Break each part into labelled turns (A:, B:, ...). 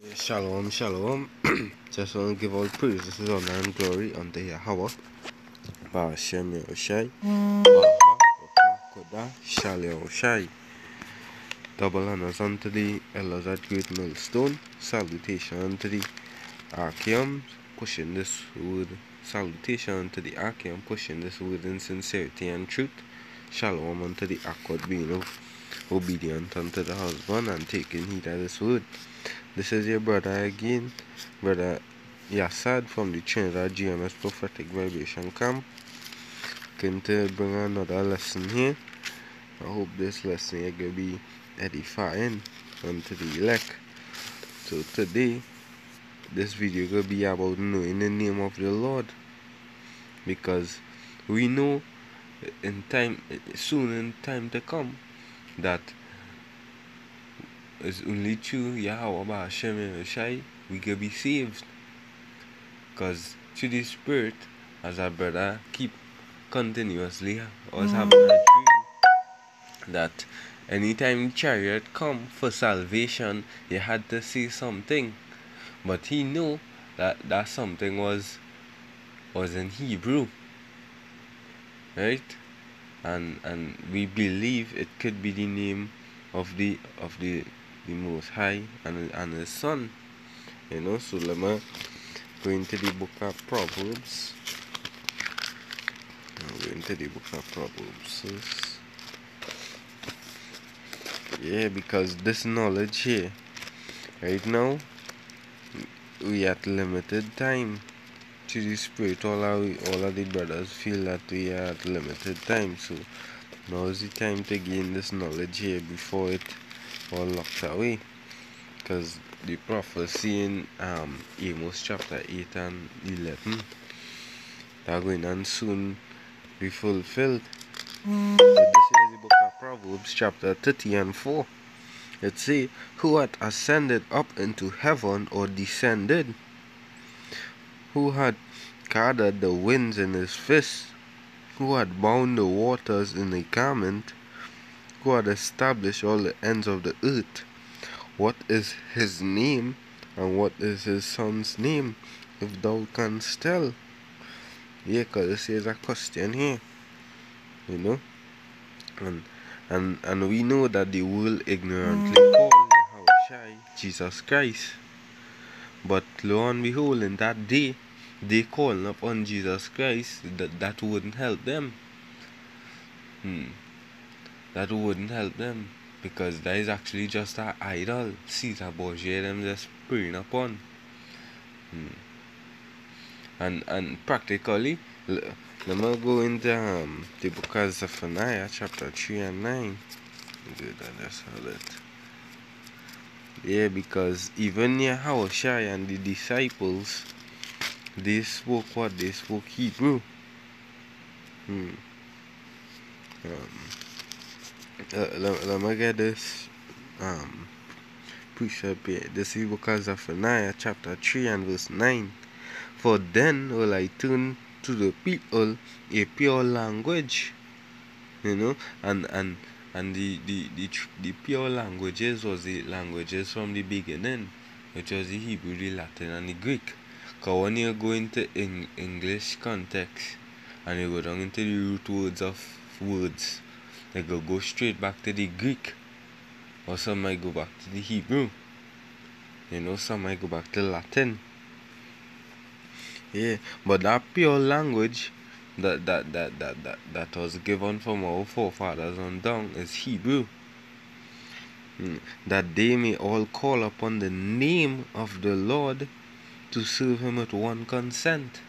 A: Eh, shalom, shalom. Just want to give all praises, honor, and glory unto Yahweh. Ba'ashem Yahushai. Koda Shalom Shai. Double honors unto the elders at Great Millstone. Salutation unto the Archeum, pushing this word. Salutation unto the Archeum, pushing this word in sincerity and truth. Shalom unto the awkward being obedient unto the husband and taking heed of this word. This is your brother again, brother Yassad from the Trinidad GMS Prophetic Vibration Camp. Going to bring another lesson here. I hope this lesson is going to be edifying unto the elect. So today, this video to be about knowing the name of the Lord. Because we know in time, soon in time to come, that it's only through Yahweh Hashem Shai we can be saved. Because through the Spirit, as our brother keep continuously us having a dream that anytime chariot come for salvation, he had to say something. But he knew that that something was was in Hebrew. Right? And and we believe it could be the name of the of the the Most High and, and His Son. You know, so let me go into the book of Proverbs. I'll go into the book of Proverbs. Yeah, because this knowledge here, right now, we at limited time to the spirit. All our, all of the brothers feel that we are at limited time. So now is the time to gain this knowledge here before it all locked away because the prophecy in um, Amos chapter 8 and 11 are going on soon be fulfilled. This is the book of Proverbs chapter 30 and 4. It says, Who had ascended up into heaven or descended? Who had gathered the winds in his fist? Who had bound the waters in a garment? Who had established all the ends of the earth. What is his name, and what is his son's name, if thou canst tell? Yeah, because this is a question here. You know? And and and we know that the world ignorantly call Yahushai Jesus Christ. But lo and behold, in that day, they call upon Jesus Christ, that, that wouldn't help them. Hmm that wouldn't help them because that is actually just an idol Caesar Borgia them just praying upon. Hmm. And and practically, let me go into um, the book of Zephaniah, chapter 3 and 9. Good, that's all it. Yeah, because even Yahushua and the disciples, they spoke what? They spoke Hebrew. Hmm. Um, let, me get this um, precept here. This is because of Zephaniah chapter 3 and verse 9. For then will I turn to the people a pure language. You know, and and and the, the, the, the pure languages was the languages from the beginning, which was the Hebrew, the Latin, and the Greek. Because when you go into in English context and you go down into the root words of words, they go go straight back to the Greek, or some might go back to the Hebrew. You know, some might go back to Latin. Yeah, but that pure language that that that that that, that was given from our forefathers on down is Hebrew. Mm. That they may all call upon the name of the Lord to serve him with one consent.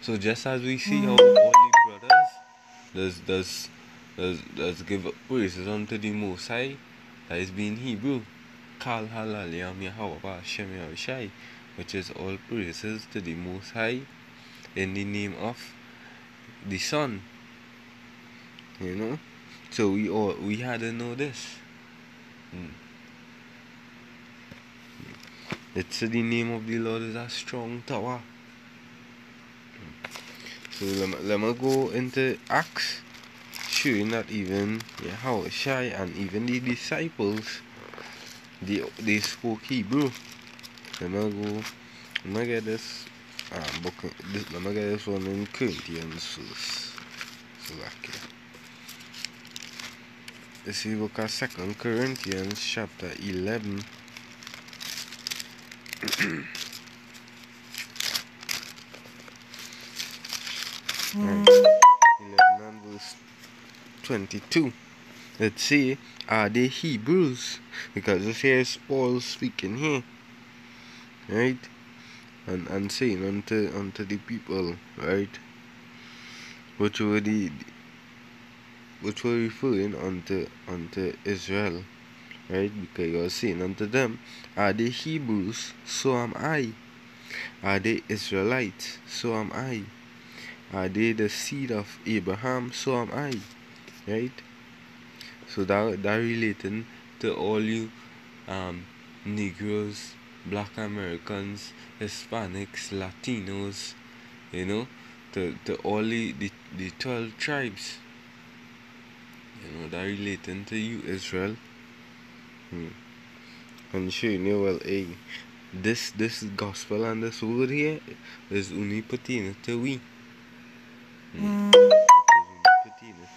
A: So just as we see how all the brothers, there's there's Let's, give praises unto the Most High that is being Hebrew. Kal halal Yahweh Shem Yahushai, which is all praises to the Most High in the name of the Son. You know? So we all we had to know this. Hmm. It's the name of the Lord is a strong tower. So let me, let me go into Acts showing that even Yahushua and even the disciples they, they spoke Hebrew. Let me go. Let me get this um, book. This, let me get this one in Corinthians. So like This is book of Second Corinthians chapter eleven. right. 11 and verse 22. Let's see, are they Hebrews? Because this here is Paul speaking here. Right? And and saying unto unto the people, right? Which were the which were referring unto unto Israel. Right? Because you are saying unto them, Are they Hebrews? So am I. Are they Israelites? So am I. Are they the seed of Abraham? So am I. Right? So that that relating to all you um, Negroes, Black Americans, Hispanics, Latinos, you know, to, to all the, the, the 12 tribes. You know, that relating to you, Israel. Hmm. And sure you, know well, hey, this this gospel and this word here is only pertaining to we. Hmm.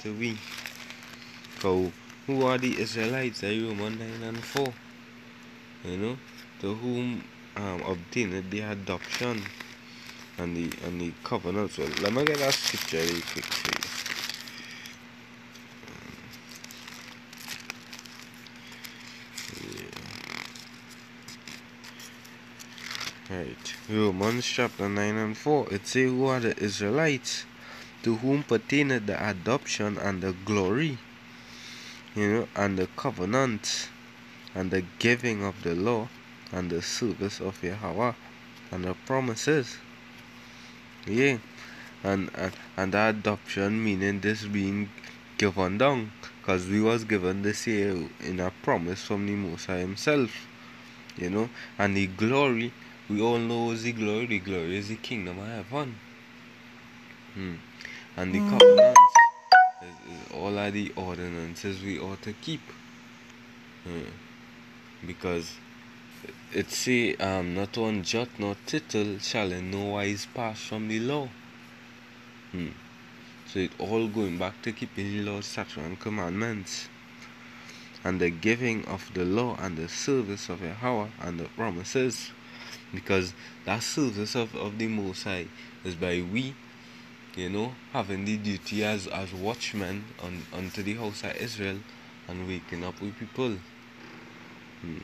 A: To we. So, who are the Israelites? Are Romans 9 and 4. You know, to whom um, obtained the adoption and the and the covenant. So let me get that scripture really quick for you. Right. Romans chapter 9 and 4. It says, Who are the Israelites to whom pertained the adoption and the glory you know, and the covenant and the giving of the law and the service of Yahweh and the promises. Yeah. And, and, and the adoption meaning this being given down because we was given this year in a promise from the Most High himself. You know, and the glory, we all know the glory, the glory is the kingdom of heaven. Hmm. And the covenant all are the ordinances we ought to keep. Hmm. Because it say, um, not one jot nor tittle shall in no wise pass from the law. Hmm. So it all going back to keeping the law, statutes, and commandments. And the giving of the law and the service of Yahweh and the promises. Because that service of, of the Most High is by we you know, having the duty as, as watchmen on, onto the house of Israel and waking up with people. Hmm.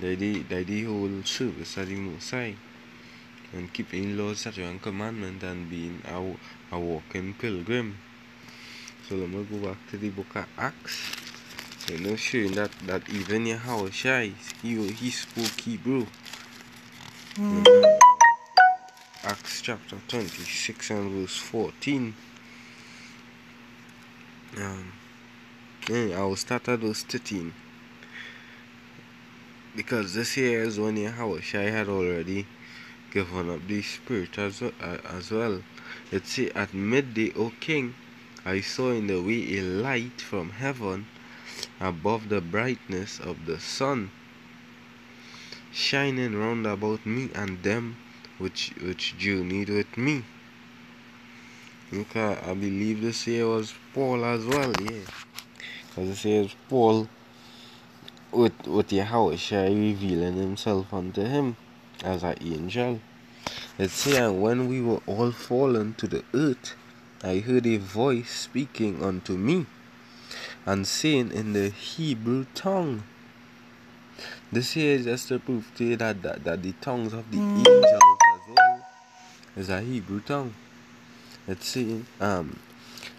A: They, they, they the whole service of the Most High and keeping laws, statutes, and commandment and being a, a walking pilgrim. So let me go back to the book of Acts. You know, showing that, that even Yahweh Shai, he, he spoke Hebrew. Mm. Acts chapter 26 and verse 14. Um, I will start at verse 13. Because this here is when Yahweh Shai had already given up the Spirit as, uh, as well. It say, At midday, O King, I saw in the way a light from heaven above the brightness of the sun, shining round about me and them which which you need with me. Okay, I believe this here was Paul as well, yeah. Because this here is Paul with with Yahweh revealing himself unto him as an angel. It's here when we were all fallen to the earth, I heard a voice speaking unto me and saying in the Hebrew tongue. This here is just a proof to you that, that, that the tongues of the mm. angels is a Hebrew tongue. It's saying, um,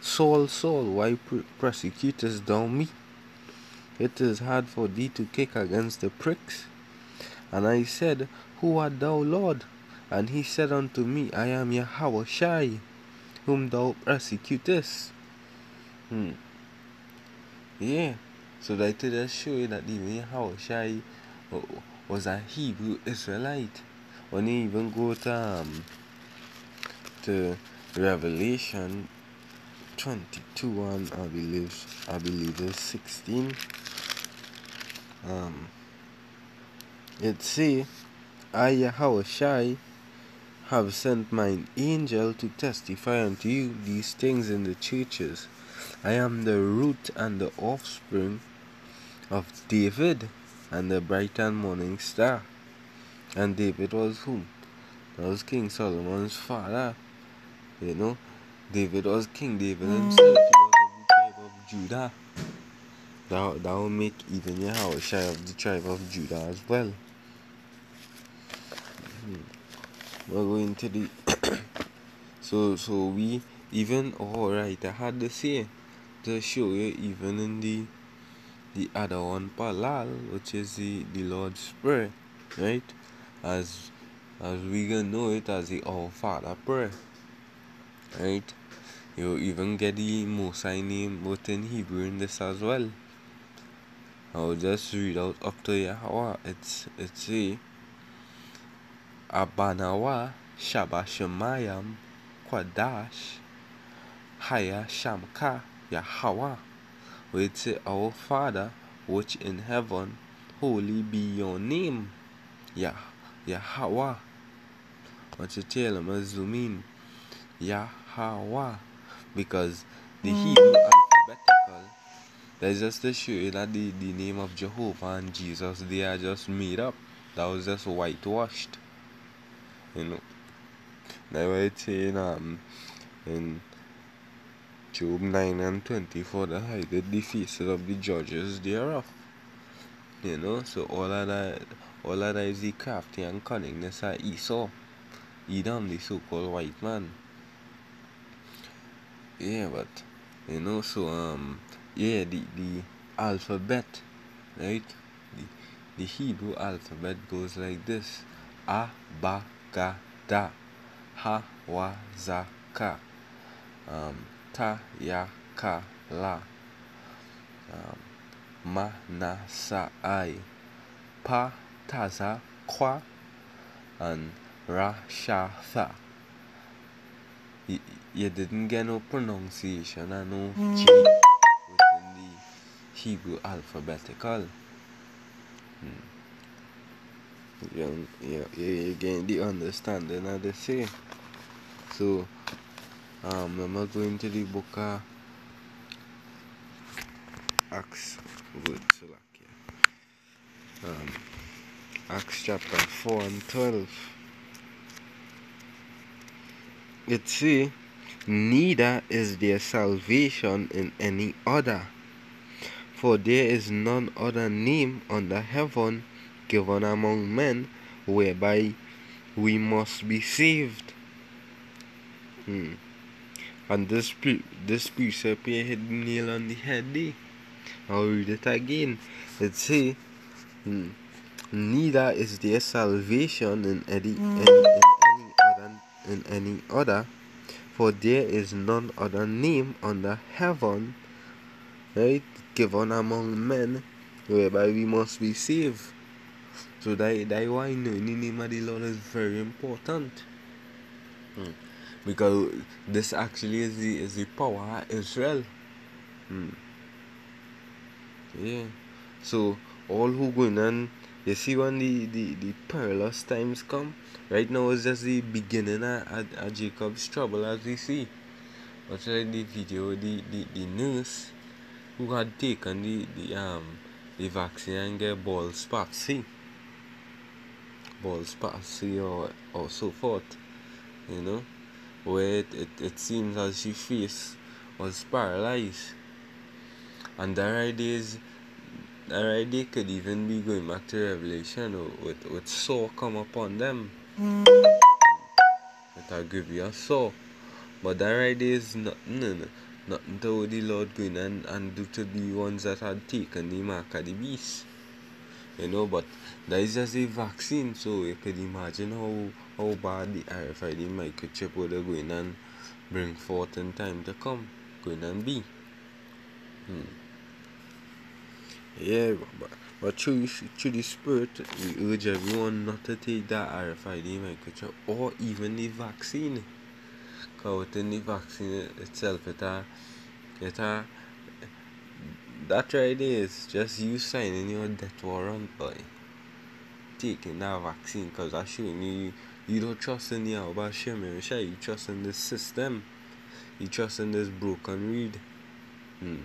A: Saul, Saul, why persecutest thou me? It is hard for thee to kick against the pricks. And I said, Who art thou, Lord? And he said unto me, I am Yahweh Shai, whom thou persecutest. Hmm. Yeah. So that to just show you that even Yahweh Shai was a Hebrew Israelite. When he even go to um, to Revelation 22 1 I believe I believe it's 16 um it say I, Yahushai, have sent mine angel to testify unto you these things in the churches. I am the root and the offspring of David and the bright and morning star. And David was whom? That was King Solomon's father. You know, David was King David himself. He was of the tribe of Judah. That, that will make even Yahushua of the tribe of Judah as well. Hmm. We're going to the so so we even all right. I had to say to show you even in the the other one Palal, which is the, the Lord's Prayer, right? As as we gonna know it as the Our Father prayer. Right? You even get the Most High name both in Hebrew in this as well. I'll just read out to Yahweh. It's it's a Abanawa Shabashamayam Kwadash Haya Shamka Yahweh which Our Father which in heaven holy be your name Yah Yahweh what you tell them as zoom in Yahweh because the Hebrew alphabetical that's just to show you that the, the name of Jehovah and Jesus they are just made up. That was just whitewashed. You know? Why it's saying um in Job 9 and 24 that hideth the faces of the judges thereof you know? So all of that all of that is the crafty and cunningness of Esau. Edom, the so-called white man. Yeah, but you know, so um, yeah, the the alphabet, right? The the Hebrew alphabet goes like this: A, Ba, Ga, Da, Ha, Wa, Za, Ka, um, Ta, Ya, Ka, La, um, Ma, Na, Sa, I, Pa, Taza, Kwa, and Rashatha. You, you didn't get no pronunciation and no G within the Hebrew alphabetical. Hmm. You, you, you gain the understanding of the say. So, um, I'm not going to the book of Acts. Good, so like, yeah. um, Acts chapter 4 and 12. It say, Neither is there salvation in any other, for there is none other name under heaven given among men whereby we must be saved. Hmm. And this this precept here hit the nail on the head there. I'll read it again. It say, hmm, Neither is there salvation in any, in, in in any other, for there is none other name under heaven, right, given among men whereby we must be saved. So that, that why knowing the name of the Lord is very important. Hmm. Because this actually is the is the power of Israel. Hmm. Yeah. So all who go in and you see when the, the, the perilous times come, right now is just the beginning of, of, of Jacob's trouble as we see. Watch like the video, the, the, the nurse who had taken the, the um the vaccine and get Bell's palsy. Bell's palsy or or so forth. You know? Where it, it, it seems as she face was paralyzed. And there it is Alright, they could even be going back to Revelation or with, with Saw come upon them. Give you a saw. But that right there is nothing, nothing to the Lord going and, and do to the ones that had taken the mark of the beast. You know, but that is just a vaccine, so you could imagine how, how bad the RFID microchip would have going and bring forth in time to come, going and be. Hmm. Yeah, but, but through, through the spirit, we urge everyone not to take that RFID microchip or even the vaccine. Because within the vaccine itself, it a, it a, that right there is just you signing your death warrant, by taking that vaccine because I showing you you don't trust in Yahweh Hashem Yahushua, you trust in this system. You trust in this broken reed. Hmm.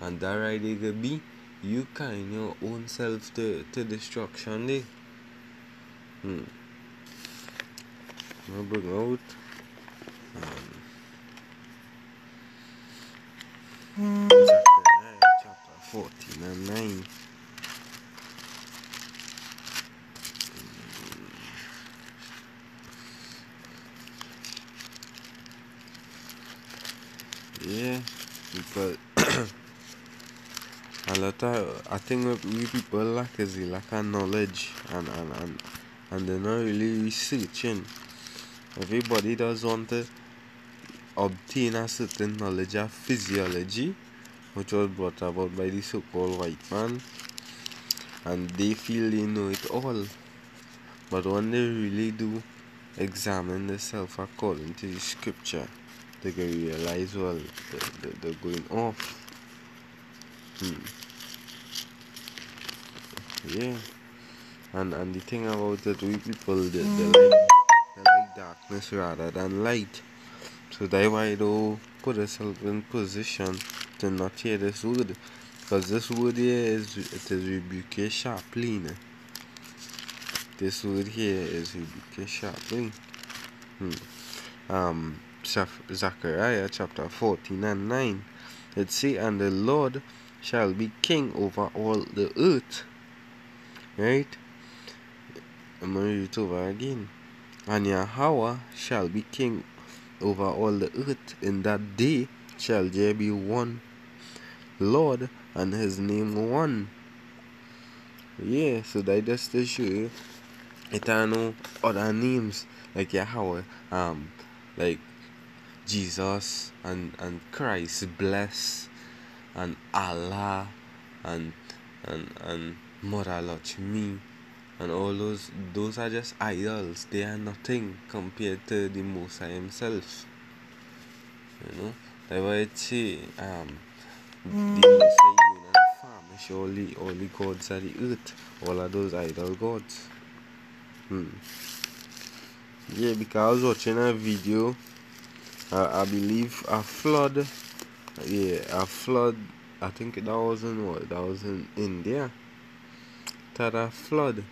A: And that right they could be you kind your own self to, to destruction there. Hmm. I'll bring out um, chapter 14 and 9. Yeah, because a lot of I think we people lack is a lack of knowledge and and, and, and they're not really researching. Everybody does want to obtain a certain knowledge of physiology, which was brought about by the so-called white man, and they feel they know it all. But when they really do examine themselves according to the scripture, they can realize well they, they, they're going off. Hmm. Yeah. And and the thing about it, we people they, they like they like darkness rather than light. So that's why they put themselves in position to not hear this word. Because this word here is it is rebuke sharply. Know? This word here is rebuke sharply. Hmm. Um Zechariah chapter 14 and 9. It say, And the Lord shall be king over all the earth. Right? I'm going to read it over again. And Yahweh shall be king over all the earth. In that day shall there be one Lord and his name one. Yeah, so that just to show you no other names like Yahweh, um, like Jesus and, and Christ bless and Allah and and and Lakshmi and all those those are just idols. They are nothing compared to the Most High himself. You know? That's why it say um the Most High and famish all the gods of the earth. All of those idol gods. Hmm. Yeah, because watching a video I, I believe a flood yeah a flood I think that was in what that was in India that a flood.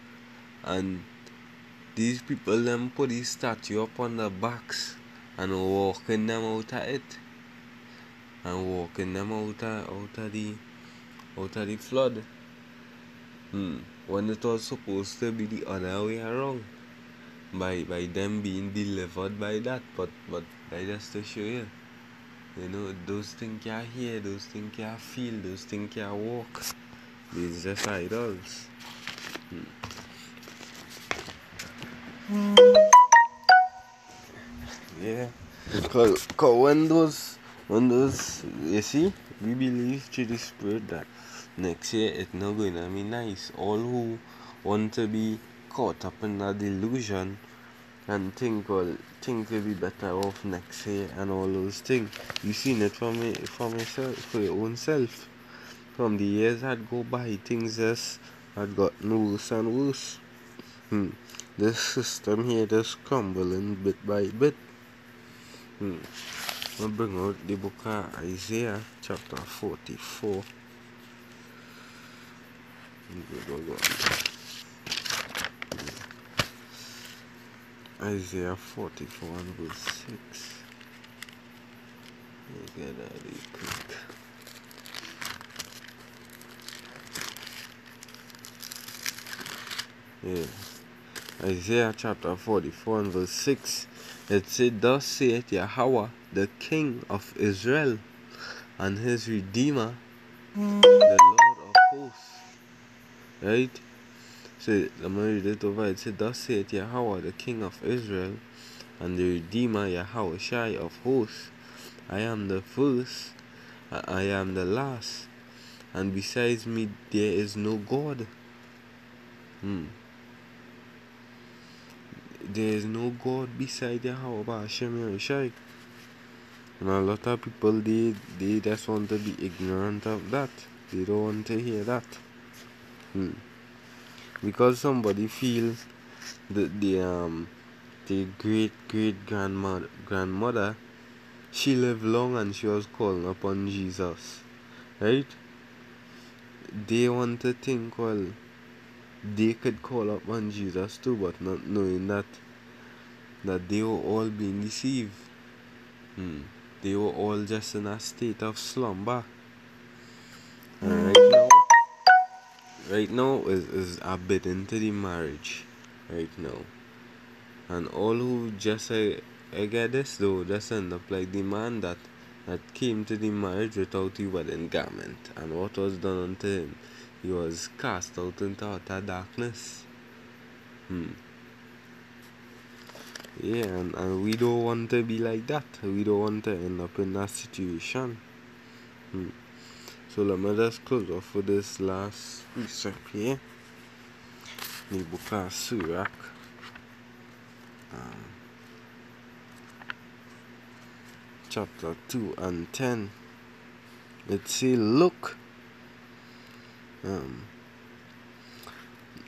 A: And these people them put the statue up on the backs and walking them out of it. And walking them out of, out of the out of the flood. Hmm. when it was supposed to be the other way around by by them being delivered by that but but I just to show you you know those things you hear those things you feel those things you walk. These just idols hmm. yeah. Because cause when those when those you see we believe to the spirit that next year it's not going to be nice. All who want to be caught up in that delusion and think well think will be better off next year and all those things. You seen it from me from yourself for your own self. From the years that go by things just had gotten worse and worse. Hmm. This system here just crumbling bit by bit. Hmm. I'll bring out the book of Isaiah chapter 44. Go, go, go. Isaiah 44 and verse 6. Let me get that real quick. Yeah. Isaiah chapter 44 and verse 6. It said, Thus saith Yahweh, the King of Israel, and his Redeemer, the Lord of hosts. Right? So to it over. It said, Thus saith Yahweh, the King of Israel, and the Redeemer Yahweh Shai of hosts. I am the first, I am the last, and besides me there is no God. Hmm. There is no God beside Yahweh Hashem Shai. And a lot of people they they just want to be ignorant of that. They don't want to hear that. Hmm. Because somebody feels that the um the great great grandmother grandmother she lived long and she was calling upon Jesus. Right? They want to think well they could call upon Jesus too, but not knowing that that they were all being deceived. Hmm. They were all just in a state of slumber. And right now, is, is a bit into the marriage. Right now. And all who just uh, I get this though, just end up like the man that that came to the marriage without the wedding garment. And what was done unto him? He was cast out into utter darkness. Hmm. Yeah, and, and we don't want to be like that. We don't want to end up in that situation. Hmm. So let me just close off with this last precept here. Of Sirach. Um, chapter 2 and 10. It says, Look, um,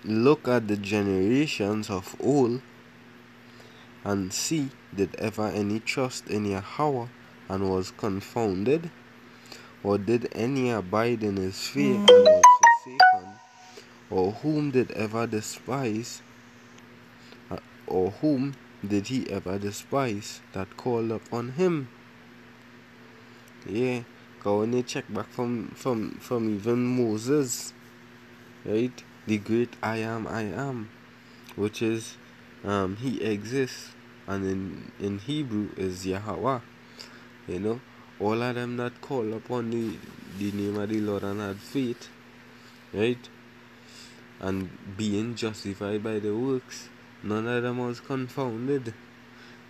A: look at the generations of old and see did ever any trust in Yahweh and was confounded? Or did any abide in his fear and was forsaken? Or whom did ever despise? Uh, or whom did he ever despise that called upon him? Yeah, go when you check back from from from even Moses, right? The great I am I am, which is um he exists and in in Hebrew is Yahweh. You know, all of them that call upon the the name of the Lord and had faith, right? And being justified by the works, none of them was confounded.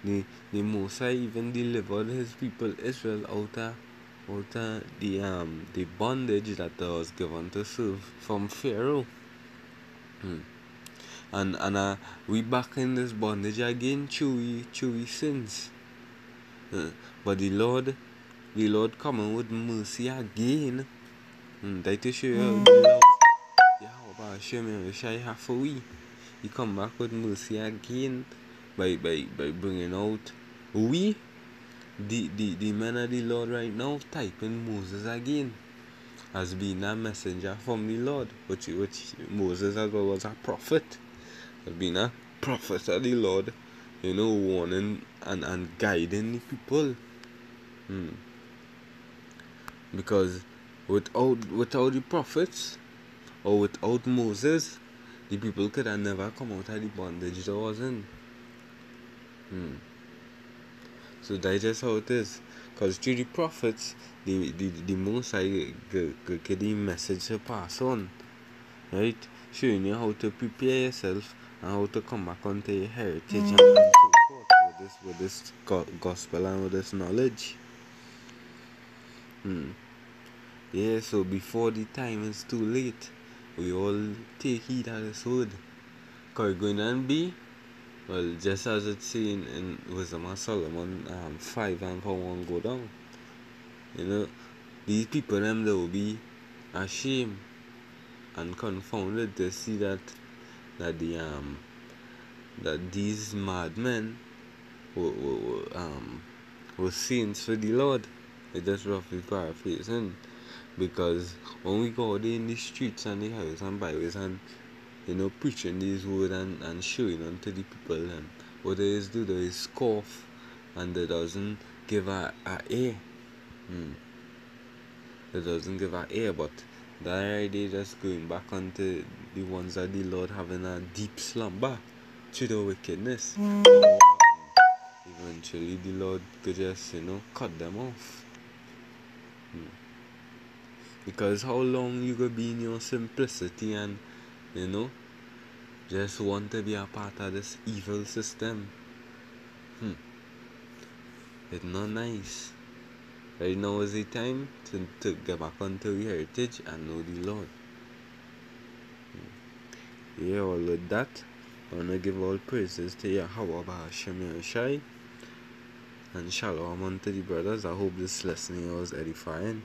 A: The the Most High even delivered his people Israel out of out of the um the bondage that was given to serve from Pharaoh. Hmm. And and uh, we back in this bondage again chewy chewy sins. Uh, but the Lord the Lord coming with mercy again. Hmm. That you how the love Yahweh show me shy half for we. He come back with mercy again by by by bringing out we the, the, the men of the Lord right now typing Moses again as being a messenger from the Lord, which which Moses as well was a prophet, as being a prophet of the Lord, you know, warning and, and guiding the people. Hmm. Because without without the prophets or without Moses, the people could have never come out of the bondage they was in. Hmm. So that's just how it is. Because through the prophets, the, the, the Most I get the message to pass on. Right? Showing you how to prepare yourself and how to come back onto your heritage mm-hmm. and, and, so forth with this, with this gospel and with this knowledge. Hmm. Yeah, so before the time is too late, we all take heed of this word. Because going to be well, just as it's seen in Wisdom of Solomon um, 5 and how one go down. You know, these people them they will be ashamed and confounded to see that that the um that these madmen were, were, were um were saints for the Lord. It just roughly paraphrasing because when we go out in the streets and the highways and byways and you know, preaching these words and, and showing unto the people. And what they is do, they scoff and they doesn't give a, a ear. Hmm. They doesn't give a ear, but that idea just going back onto the ones that the Lord having a deep slumber to the wickedness. Mm. Eventually, the Lord could just, you know, cut them off. Hmm. Because how long you gonna be in your simplicity and you know, just want to be a part of this evil system. Hmm. It's not nice. Right now is the time to, to get back onto your heritage and know the Lord. Hmm. Yeah, all with that, I want to give all praises to Yahweh Bahashem Shai and shalom unto the brothers. I hope this lesson was edifying.